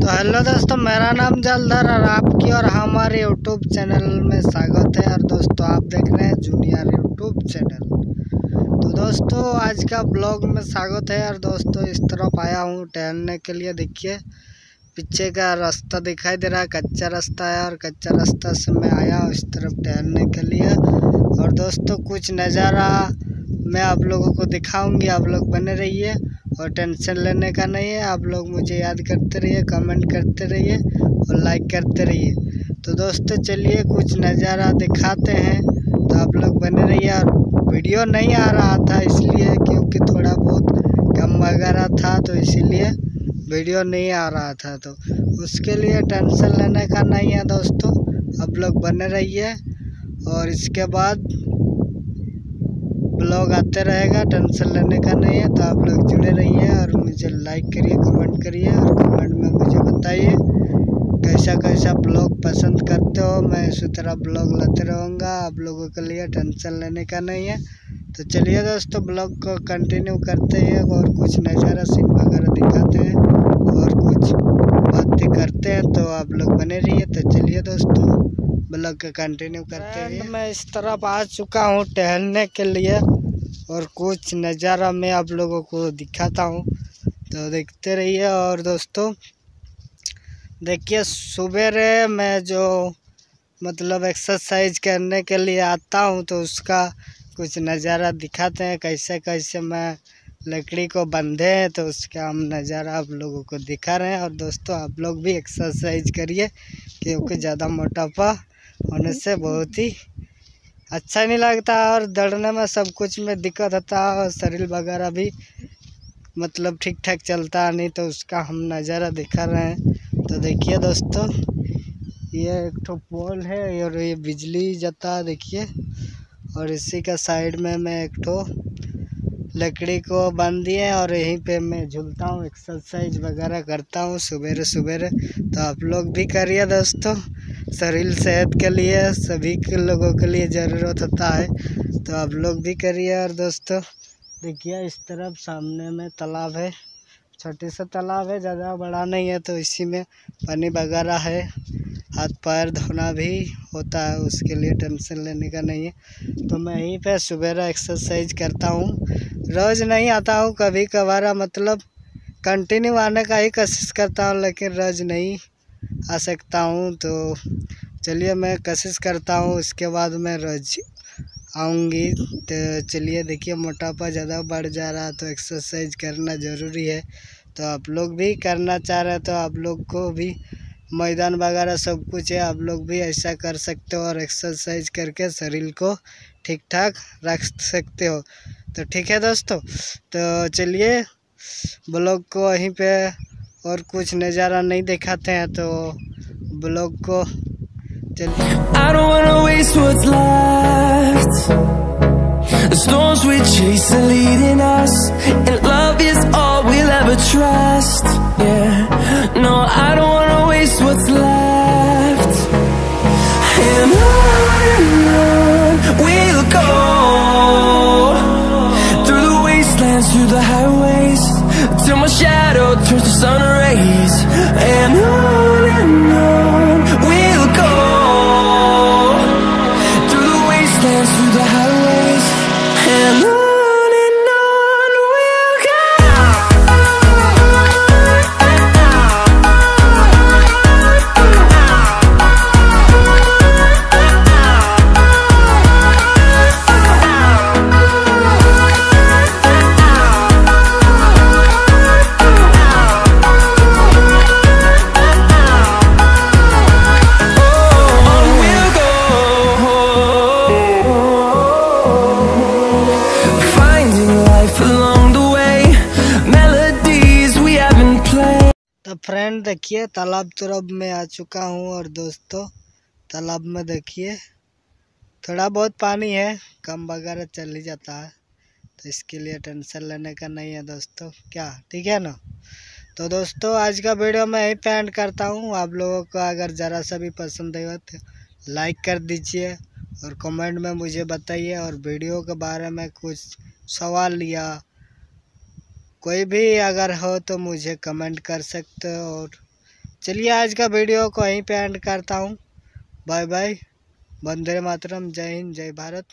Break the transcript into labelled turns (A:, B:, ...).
A: तो हेलो दोस्तों, मेरा नाम जलधर और आपकी और हमारे यूट्यूब चैनल में स्वागत है। और दोस्तों, आप देख रहे हैं जूनियर यूट्यूब चैनल। तो दोस्तों, आज का ब्लॉग में स्वागत है। और दोस्तों, इस तरफ़ आया हूँ टहलने के लिए। देखिए, पीछे का रास्ता दिखाई दे रहा है, कच्चा रास्ता है। और कच्चा रास्ता से मैं आया हूँ इस तरफ़ टहलने के लिए। और दोस्तों, कुछ नज़ारा मैं आप लोगों को दिखाऊँगी। आप लोग बने रहिए। और टेंशन लेने का नहीं है। आप लोग मुझे याद करते रहिए कमेंट करते रहिए और लाइक करते रहिए। तो दोस्तों, चलिए कुछ नज़ारा दिखाते हैं। तो आप लोग बने रहिए और वीडियो नहीं आ रहा था इसलिए, क्योंकि थोड़ा बहुत कम वगैरह था तो इसीलिए वीडियो नहीं आ रहा था। तो उसके लिए टेंशन लेने का नहीं है दोस्तों। आप लोग बने रहिए और इसके बाद ब्लॉग आते रहेगा, टेंशन लेने का नहीं है। तो आप लोग जुड़े रहिए और मुझे लाइक करिए कमेंट करिए और कमेंट में मुझे बताइए कैसा कैसा ब्लॉग पसंद करते हो। मैं इसी तरह ब्लॉग लाते रहूँगा। आप लोगों के लिए टेंशन लेने का नहीं है। तो चलिए दोस्तों, ब्लॉग को कंटिन्यू करते हैं और कुछ नज़ारा सीन वगैरह दिखाते हैं और कुछ बातें करते हैं तो आप लोग बने रहिए। तो चलिए दोस्तों ब्लॉग को कंटिन्यू करते हैं मैं इस तरफ़ आ चुका हूँ टहलने के लिए और कुछ नज़ारा मैं आप लोगों को दिखाता हूँ। तो देखते रहिए और दोस्तों देखिए सुबह मैं जो मतलब एक्सरसाइज करने के लिए आता हूँ तो उसका कुछ नज़ारा दिखाते हैं कैसे कैसे मैं लकड़ी को बंधे हैं तो उसका हम नज़ारा आप लोगों को दिखा रहे हैं। और दोस्तों, आप लोग भी एक्सरसाइज करिए क्योंकि ज़्यादा मोटापा होने से बहुत ही अच्छा नहीं लगता। और दौड़ने में सब कुछ में दिक्कत होता है, और शरीर वगैरह भी मतलब ठीक ठाक चलता नहीं तो उसका हम नज़ारा दिखा रहे हैं। तो देखिए दोस्तों, ये एक तो पोल है, और ये बिजली जाता देखिए। और इसी का साइड में मैं एक तो लकड़ी को बाँध दिए और यहीं पे मैं झूलता हूँ एक्सरसाइज वगैरह करता हूँ सवेरे सवेरे तो आप लोग भी करिए दोस्तों, शरीर सेहत के लिए, सभी के लोगों के लिए ज़रूरत होता है। तो आप लोग भी करिए और दोस्तों, देखिए इस तरफ़ सामने में तालाब है, छोटे सा तालाब है, ज़्यादा बड़ा नहीं है तो इसी में पानी वगैरह है। हाथ पैर धोना भी होता है, उसके लिए टेंशन लेने का नहीं है। तो मैं यहीं पे सुबह एक्सरसाइज करता हूँ। रोज़ नहीं आता हूँ, कभी कभार मतलब कंटिन्यू आने का ही कोशिश करता हूँ, लेकिन रोज़ नहीं आ सकता हूँ तो चलिए मैं कोशिश करता हूँ उसके बाद मैं रोज आऊँगी। तो चलिए देखिए, मोटापा ज़्यादा बढ़ जा रहा तो एक्सरसाइज करना ज़रूरी है। तो आप लोग भी करना चाह रहे तो आप लोग को भी मैदान वगैरह सब कुछ है, आप लोग भी ऐसा कर सकते हो और एक्सरसाइज करके शरीर को ठीक ठाक रख सकते हो। तो ठीक है दोस्तों तो चलिए ब्लॉग को वहीं पे और कुछ नज़ारा नहीं दिखाते हैं तो ब्लॉग को चलिए
B: The storms we chase are leading us And love is all we'll ever trust Yeah, no, I don't wanna waste what's left the highways. And
A: friend देखिए, तालाब तरफ़ में आ चुका हूँ और दोस्तों, तालाब में देखिए, थोड़ा बहुत पानी है, कम वगैरह चल ही जाता है तो इसके लिए टेंशन लेने का नहीं है दोस्तों। क्या? ठीक है ना? तो दोस्तों, आज का वीडियो मैं यहीं पे करता हूँ। आप लोगों को अगर ज़रा सा भी पसंद आएगा तो लाइक कर दीजिए और कमेंट में मुझे बताइए और वीडियो के बारे में कुछ सवाल या कोई भी अगर हो तो मुझे कमेंट कर सकते हो और चलिए आज का वीडियो को यहीं पे एंड करता हूँ। Bye bye. वंदे मातरम। जय हिंद। जय भारत।